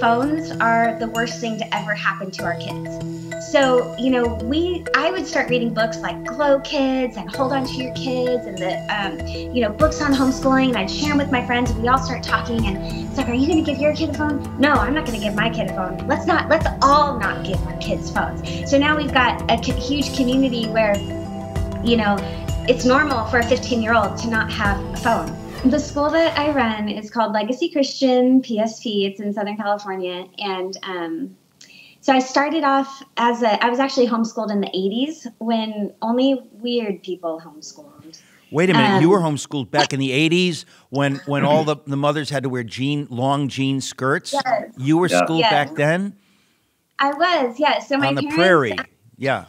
phones are the worst thing to ever happen to our kids. So, you know, we I would start reading books like Glow Kids and Hold On to Your Kids and the um, you know, books on homeschooling and I'd share them with my friends and we all start talking and it's like, are you gonna give your kid a phone? No, I'm not gonna give my kid a phone. Let's not let's all not give our kids phones. So now we've got a huge community where, you know, it's normal for a 15 year old to not have a phone the school that I run is called Legacy Christian PSP. It's in Southern California, and um, so I started off as a. I was actually homeschooled in the '80s when only weird people homeschooled. Wait a minute, um, you were homeschooled back in the '80s when when all the, the mothers had to wear jean long jean skirts. Yes. You were yeah. schooled yes. back then. I was, yes. Yeah. So my on the parents, prairie, yeah.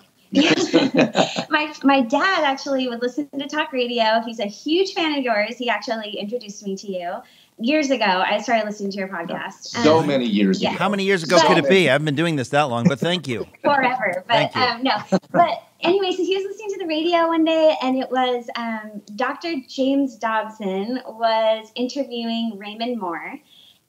my my dad actually would listen to talk radio. He's a huge fan of yours. He actually introduced me to you years ago. I started listening to your podcast. So um, many years yeah. ago. How many years ago so, could it be? I haven't been doing this that long, but thank you. Forever, but um, no. But anyway, so he was listening to the radio one day, and it was um, Dr. James Dobson was interviewing Raymond Moore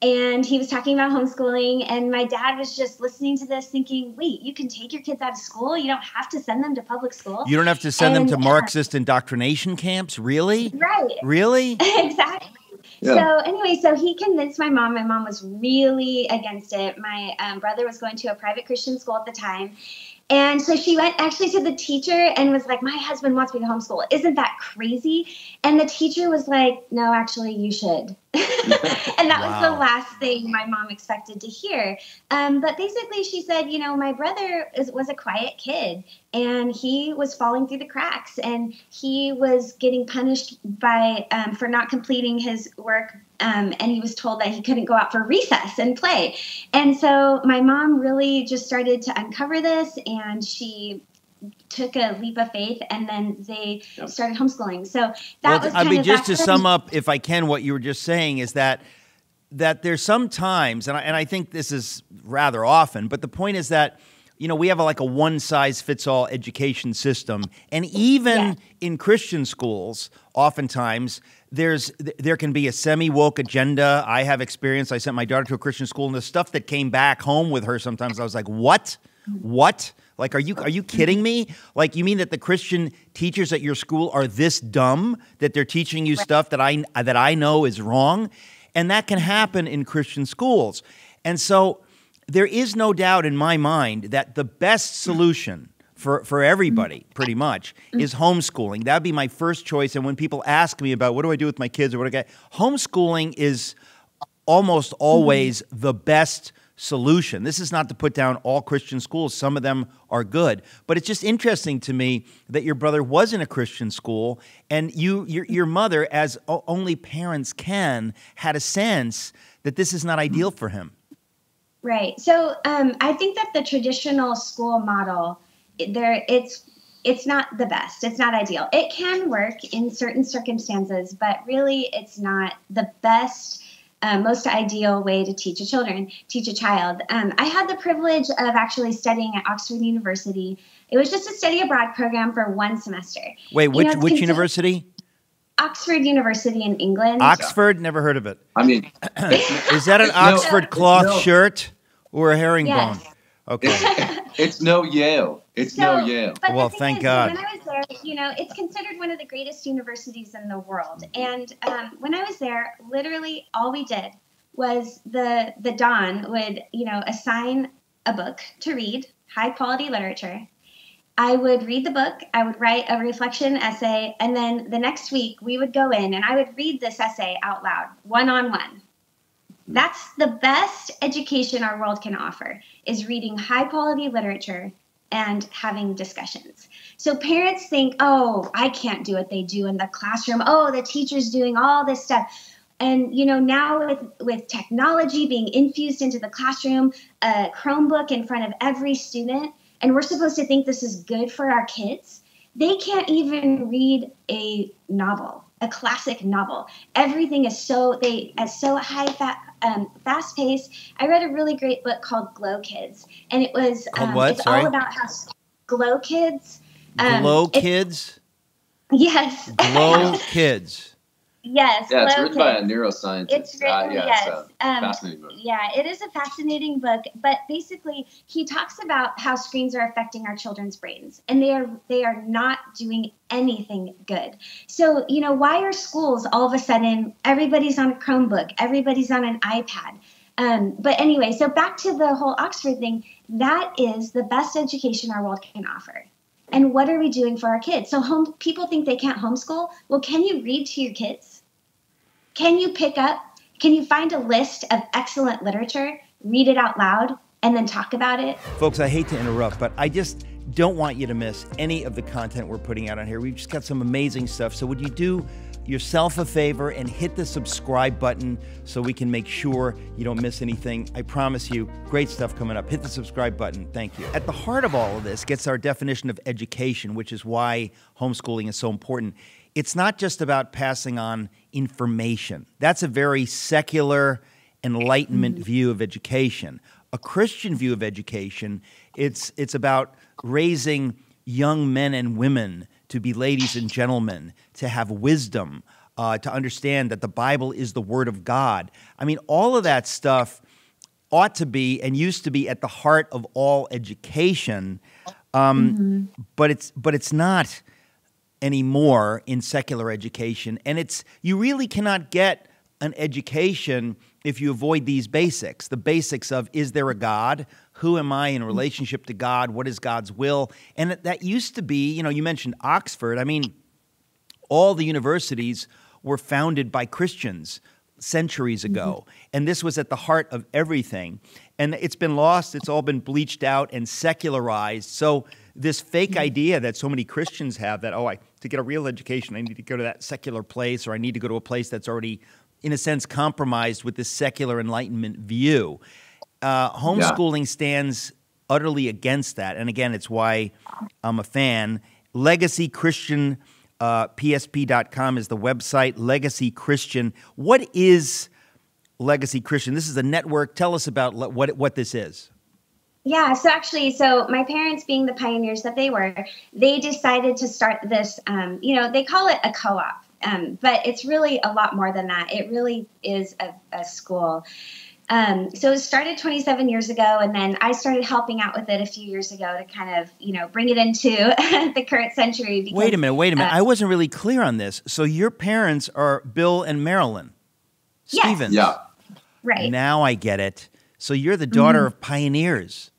and he was talking about homeschooling and my dad was just listening to this thinking wait you can take your kids out of school you don't have to send them to public school you don't have to send and, them to marxist indoctrination camps really right really exactly yeah. So anyway, so he convinced my mom. My mom was really against it. My um, brother was going to a private Christian school at the time, and so she went actually to the teacher and was like, My husband wants me to homeschool. Isn't that crazy? And the teacher was like, No, actually, you should. and that wow. was the last thing my mom expected to hear. Um, but basically, she said, You know, my brother is, was a quiet kid and he was falling through the cracks and he was getting punished by um, for not completing his work um, and he was told that he couldn't go out for recess and play. And so my mom really just started to uncover this, and she took a leap of faith, and then they yep. started homeschooling. So that well, was. I mean, just to sum up, if I can, what you were just saying is that that there's some times, and I, and I think this is rather often, but the point is that you know, we have a, like a one size fits all education system. And even yeah. in Christian schools, oftentimes there's there can be a semi woke agenda. I have experience. I sent my daughter to a Christian school, and the stuff that came back home with her sometimes, I was like, "What? Mm. What? Like, are you are you mm-hmm. kidding me? Like, you mean that the Christian teachers at your school are this dumb that they're teaching you stuff that I that I know is wrong?" And that can happen in Christian schools. And so there is no doubt in my mind that the best solution for, for everybody, mm-hmm. pretty much, mm-hmm. is homeschooling. That'd be my first choice. And when people ask me about what do I do with my kids or what do I get, homeschooling is almost always the best solution. This is not to put down all Christian schools. Some of them are good, but it's just interesting to me that your brother was in a Christian school, and you, your, your mother, as only parents can, had a sense that this is not ideal for him. Right. So um, I think that the traditional school model, there, it's it's not the best. It's not ideal. It can work in certain circumstances, but really, it's not the best. Uh, most ideal way to teach a children teach a child um, i had the privilege of actually studying at oxford university it was just a study abroad program for one semester wait which, you know, which university Oxford University in England. Oxford, never heard of it. I mean, is that an Oxford no, cloth no. shirt or a herringbone? Yes. Okay. it's no Yale. It's so, no Yale. Well, thank is, God. When I was there, you know, it's considered one of the greatest universities in the world. And um, when I was there, literally all we did was the the Don would, you know, assign a book to read, high quality literature, I would read the book, I would write a reflection essay, and then the next week we would go in and I would read this essay out loud, one on one. That's the best education our world can offer is reading high quality literature and having discussions. So parents think, "Oh, I can't do what they do in the classroom. Oh, the teacher's doing all this stuff." And you know, now with with technology being infused into the classroom, a Chromebook in front of every student, and we're supposed to think this is good for our kids, they can't even read a novel, a classic novel. Everything is so they as so high fat, um, fast paced. I read a really great book called Glow Kids, and it was um, what? it's Sorry? all about how Glow Kids. Um, Glow Kids. Yes. Glow Kids. Yes. Yeah, it's written by a neuroscientist. It's written, Uh, yeah, yes. it's a um, fascinating book. yeah, it is a fascinating book, but basically he talks about how screens are affecting our children's brains and they are they are not doing anything good. So, you know, why are schools all of a sudden everybody's on a Chromebook, everybody's on an iPad? Um, but anyway, so back to the whole Oxford thing, that is the best education our world can offer. And what are we doing for our kids? So home people think they can't homeschool. Well, can you read to your kids? Can you pick up? Can you find a list of excellent literature, read it out loud, and then talk about it? Folks, I hate to interrupt, but I just don't want you to miss any of the content we're putting out on here. We've just got some amazing stuff. So, would you do yourself a favor and hit the subscribe button so we can make sure you don't miss anything? I promise you, great stuff coming up. Hit the subscribe button. Thank you. At the heart of all of this gets our definition of education, which is why homeschooling is so important. It's not just about passing on information, that's a very secular, enlightenment view of education. A Christian view of education, it's, it's about raising young men and women to be ladies and gentlemen, to have wisdom, uh, to understand that the Bible is the Word of God. I mean, all of that stuff ought to be and used to be at the heart of all education, um, but it's but it's not anymore in secular education, and it's you really cannot get an education if you avoid these basics. The basics of is there a God? Who am I in relationship to God? What is God's will? And that- used to be, you know, you mentioned Oxford. I mean, all the universities were founded by Christians centuries mm-hmm. ago. And this was at the heart of everything. And it's been lost, it's all been bleached out and secularized. So, this fake mm-hmm. idea that so many Christians have that, oh, I, to get a real education, I need to go to that secular place or I need to go to a place that's already, in a sense, compromised with this secular enlightenment view. Uh, homeschooling stands utterly against that. And again, it's why I'm a fan. Legacy Christian, uh, PSP.com is the website. Legacy Christian. What is Legacy Christian? This is a network. Tell us about le- what, what this is. Yeah, so actually, so my parents, being the pioneers that they were, they decided to start this. Um, you know, they call it a co-op, um, but it's really a lot more than that. It really is a, a school. Um, so it started 27 years ago, and then I started helping out with it a few years ago to kind of, you know, bring it into the current century. Because, Wait a minute, wait a minute. uh, I wasn't really clear on this. So your parents are Bill and Marilyn Yes. Stephens. Yeah. right? Now I get it. So you're the daughter of pioneers.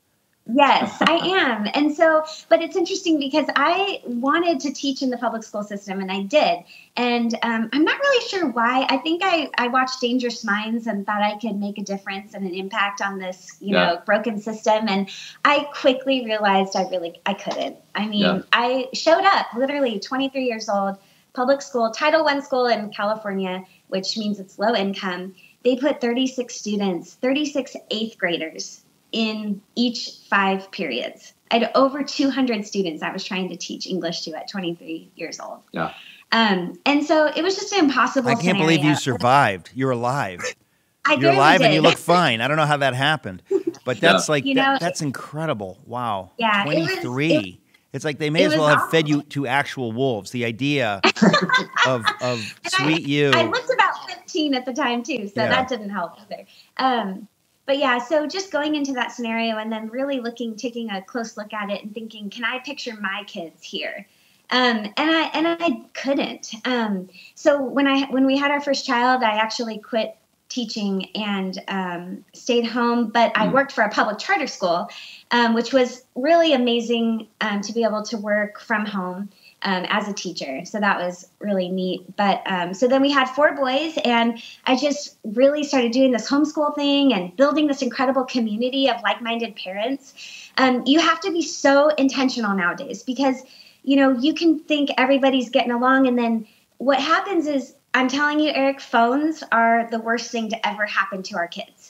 Yes, I am. And so, but it's interesting because I wanted to teach in the public school system and I did. And um, I'm not really sure why. I think I, I watched Dangerous Minds and thought I could make a difference and an impact on this, you Yeah. know, broken system. And I quickly realized I really, I couldn't. I mean, Yeah. I showed up literally 23 years old, public school, Title I school in California, which means it's low income. They put 36 students, 36 eighth graders in each five periods. I had over 200 students I was trying to teach English to at 23 years old. Yeah. Um, and so it was just an impossible. I can't believe you survived. You're alive. I You're barely alive and you look fine. I don't know how that happened, but that's like You that- that's incredible. Wow. Yeah, it was- 23. it's like they may as well have fed you to actual wolves. The idea of of And sweet I, you. I looked about 15 at the time too, so Yeah. that didn't help either. Um, but yeah, so just going into that scenario and then really looking, taking a close look at it and thinking, can I picture my kids here? Um, and I and I couldn't. Um, so when I when we had our first child, I actually quit teaching and um, stayed home. But I Mm. worked for a public charter school, um, which was really amazing um, to be able to work from home um, as a teacher. So that was really neat. But um, so then we had four boys, and I just really started doing this homeschool thing and building this incredible community of like minded parents. Um, you have to be so intentional nowadays because, you know, you can think everybody's getting along, and then what happens is, I'm telling you, Eric, phones are the worst thing to ever happen to our kids.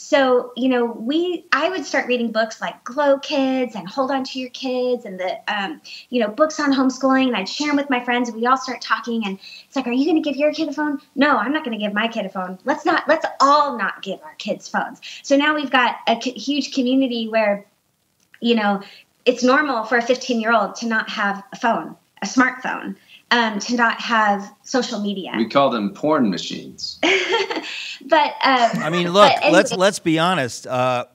So, you know, we I would start reading books like Glow Kids and Hold On to Your Kids and the um, you know, books on homeschooling and I'd share them with my friends and we all start talking and it's like, are you going to give your kid a phone? No, I'm not going to give my kid a phone. Let's not let's all not give our kids phones. So now we've got a huge community where you know, it's normal for a 15 year old to not have a phone, a smartphone. Um, to not have social media. We call them porn machines. but um, I mean, look, but let's anyway, let's be honest. Uh,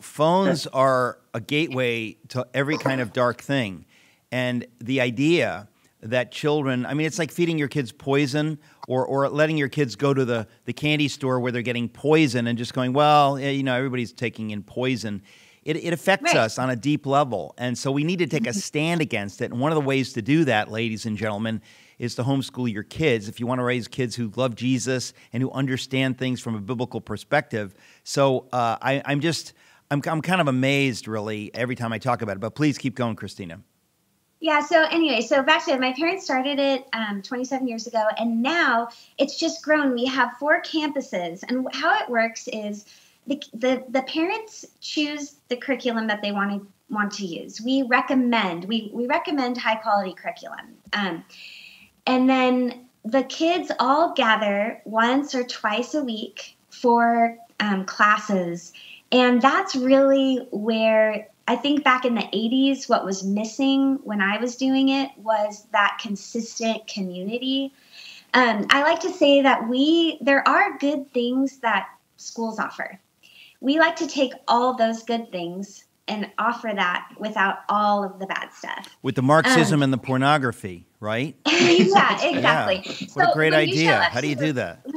phones are a gateway to every kind of dark thing, and the idea that children, I mean, it's like feeding your kids poison or, or letting your kids go to the, the candy store where they're getting poison and just going, well, you know, everybody's taking in poison. It, it affects Right. us on a deep level. And so we need to take a stand against it. And one of the ways to do that, ladies and gentlemen, is to homeschool your kids if you want to raise kids who love Jesus and who understand things from a biblical perspective. So uh, I, I'm just, I'm, I'm kind of amazed, really, every time I talk about it. But please keep going, Christina. Yeah. So anyway, so back to it. My parents started it um, 27 years ago, and now it's just grown. We have four campuses, and how it works is the the, the parents choose the curriculum that they want to want to use. We recommend we we recommend high quality curriculum, um, and then the kids all gather once or twice a week for um, classes, and that's really where I think back in the 80s, what was missing when I was doing it was that consistent community. Um, I like to say that we, there are good things that schools offer. We like to take all those good things and offer that without all of the bad stuff. With the Marxism um, and the pornography, right? yeah, exactly. Yeah. What a great when you show idea. How do you do that?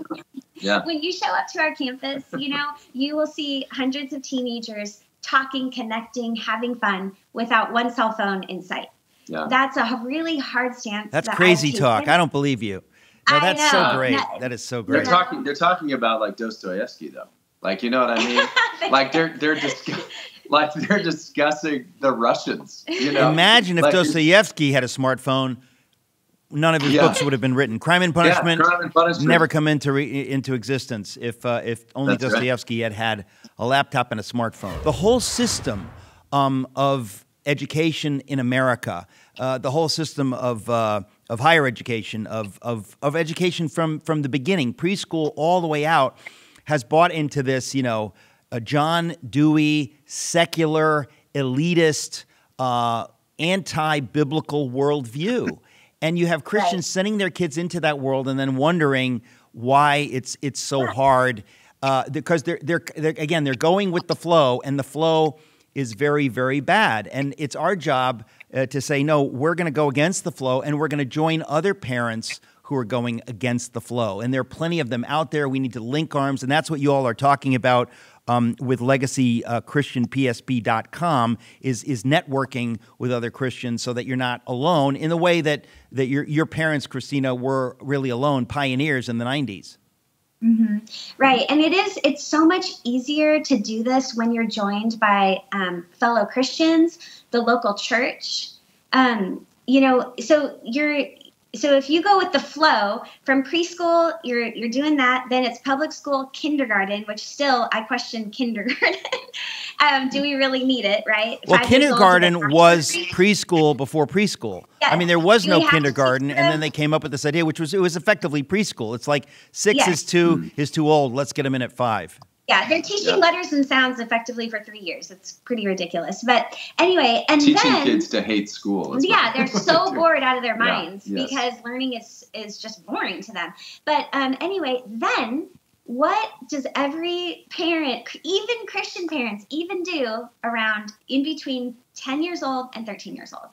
Yeah. when you show up to our campus, you know, you will see hundreds of teenagers talking, connecting, having fun without one cell phone in sight. Yeah. That's a really hard stance. That's that crazy taken. talk. I don't believe you. No, I that's so great. No. That is so great. They're talking. They're talking about like Dostoevsky though. Like you know what I mean? like they're they're discuss- like they're discussing the Russians. You know. Imagine if Like, Dostoevsky had a smartphone, none of his Yeah. books would have been written. Crime and Yeah, Punishment Crime and Punishment. never come into re- into existence if uh, if only That's right. Dostoevsky had had a laptop and a smartphone. The whole system um, of education in America, uh, the whole system of uh, of higher education, of, of of education from from the beginning, preschool all the way out, has bought into this. You know, a John Dewey secular elitist. Uh, anti-biblical worldview and you have Christians sending their kids into that world and then wondering why it's it's so hard uh, because they're, they're they're again they're going with the flow and the flow is very very bad and it's our job uh, to say no we're going to go against the flow and we're going to join other parents who are going against the flow. And there are plenty of them out there. We need to link arms. And that's what you all are talking about um, with legacy uh, is is networking with other christians so that you're not alone in the way that that your your parents christina were really alone pioneers in the 90s Right. And it is, it's so much easier to do this when you're joined by um, fellow Christians, the local church. Um, you know, so you're, so if you go with the flow from preschool, you're you're doing that. Then it's public school, kindergarten, which still I question kindergarten. um, do we really need it? Right? well Five years old, do they kindergarten was preschool before preschool i mean there was Do no we have to kindergarten and then they came up with this idea which was it was effectively preschool it's like six Yes. is too is too old let's get them in at five Yeah, they're teaching Yeah. letters and sounds effectively for three years. It's pretty ridiculous. But anyway, and Teaching then kids to hate school. yeah they're so bored out of their Yeah, minds yes. because learning is is just boring to them but um, anyway then what does every parent even christian parents even do around in between 10 years old and 13 years old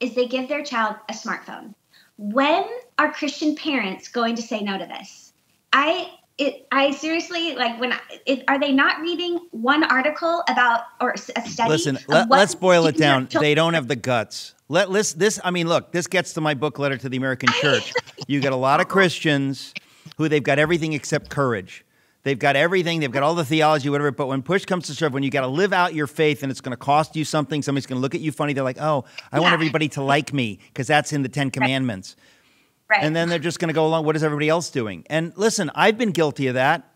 is they give their child a smartphone when are christian parents going to say no to this i it, I seriously like when I, it, are they not reading one article about or a study? Listen, let, let's boil it down. They don't have the guts. Let this, this. I mean, look, this gets to my book letter to the American church. You got a lot of Christians who they've got everything except courage. They've got everything. They've got all the theology, whatever. But when push comes to shove, when you got to live out your faith and it's going to cost you something, somebody's going to look at you funny. They're like, "Oh, I want everybody to like me because that's in the Ten Commandments." right. And then they're just going to go along. What is everybody else doing? And listen, I've been guilty of that.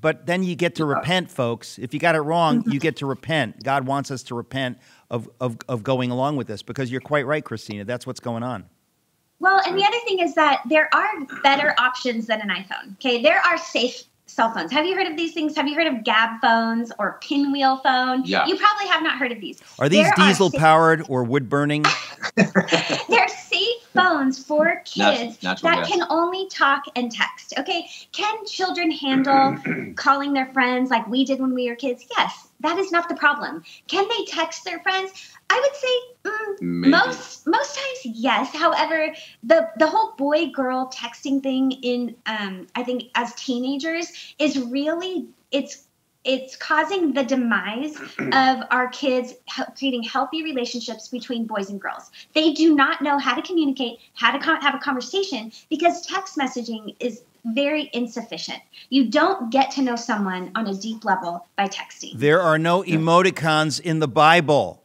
But then you get to repent, folks. If you got it wrong, you get to repent. God wants us to repent of, of, of going along with this because you're quite right, Christina. That's what's going on. Well, and the other thing is that there are better options than an iPhone. Okay, there are safe cell phones. Have you heard of these things? Have you heard of Gabb phones or pinwheel phone? Yeah. You probably have not heard of these. Are these There diesel safe- powered or wood burning? They're safe phones for kids natural that gas. can only talk and text. Okay. Can children handle calling their friends like we did when we were kids? Yes. That is not the problem. Can they text their friends? I would say mm, most most times yes. However, the the whole boy girl texting thing in um, I think as teenagers is really it's it's causing the demise of our kids creating healthy relationships between boys and girls. They do not know how to communicate, how to have a conversation because text messaging is very insufficient. You don't get to know someone on a deep level by texting. There are no emoticons in the Bible.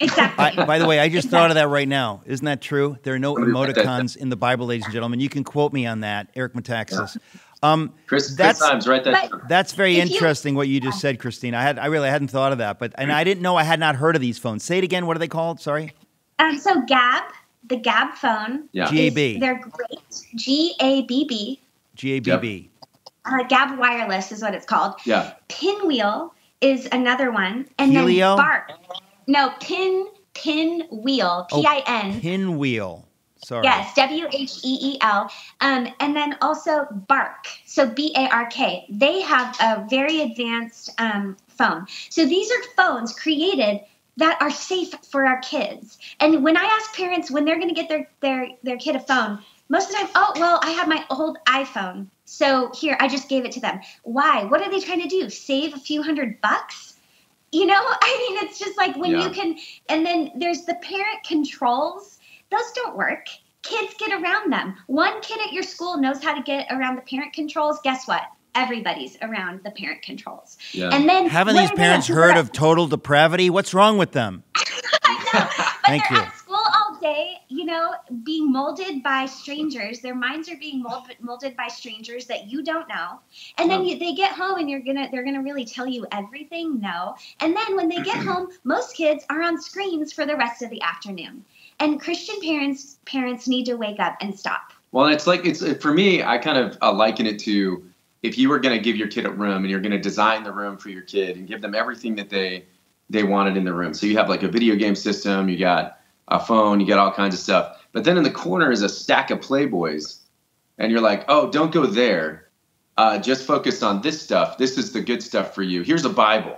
Exactly. I, by the way, I just thought of that right now. Isn't that true? There are no Let me write that emoticons in the Bible, ladies and gentlemen. You can quote me on that, Eric Metaxas. Um, Chris, Chris That's- Times, write that but- that's very If you- interesting what you just said, Christine. I had I really hadn't thought of that, but and I didn't know I had not heard of these phones. Say it again. What are they called? Sorry. um, so Gabb, the Gabb phone, Yeah. G- is- GAB. they're great. G A B B. G A B B. Uh, Gabb Wireless is what it's called. Yeah. Pinwheel is another one, and Helio? then Bark. No, Pin Pinwheel. Oh, P I N. Pinwheel. Sorry. Yes, W H E E L. Um, and then also Bark, so B A R K. They have a very advanced um, phone. So these are phones created that are safe for our kids. And when I ask parents when they're going to get their, their, their kid a phone, most of the time, oh, well, I have my old iPhone. So here, I just gave it to them. Why? What are they trying to do? Save a few hundred bucks? You know, I mean, it's just like when Yeah. you can, and then there's the parent controls. Those don't work. Kids get around them. One kid at your school knows how to get around the parent controls. Guess what? Everybody's around the parent controls. Yeah. And then Haven't these parents heard of total depravity? What's wrong with them? I know. But Thank they're you. At school all day, you know, being molded by strangers. Their minds are being molded, molded by strangers that you don't know. And then you, they get home and you're gonna they're gonna really tell you everything. No. And then when they get home, most kids are on screens for the rest of the afternoon. And Christian parents parents need to wake up and stop. Well, it's like it's for me. I kind of uh, liken it to if you were going to give your kid a room and you're going to design the room for your kid and give them everything that they they wanted in the room. So you have like a video game system, you got a phone, you got all kinds of stuff. But then in the corner is a stack of Playboys, and you're like, oh, don't go there. Uh, just focus on this stuff. This is the good stuff for you. Here's a Bible.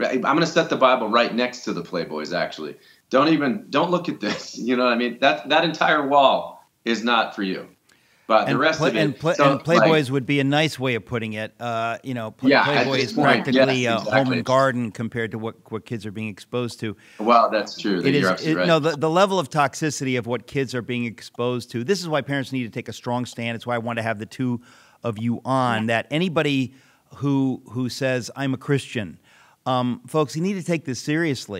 I'm going to set the Bible right next to the Playboys. Actually, don't even don't look at this. You know what I mean? That that entire wall is not for you. But the And, rest Play- of it, and, Play- so, and Playboys like, would be a nice way of putting it. Uh, you know, Play- Yeah, Playboy is point, practically yes, uh, home and garden compared to what, what kids are being exposed to. well, that's true. It is it- right. no the, the level of toxicity of what kids are being exposed to. This is why parents need to take a strong stand. It's why I want to have the two of you on. That anybody who who says I'm a Christian, um, folks, you need to take this seriously.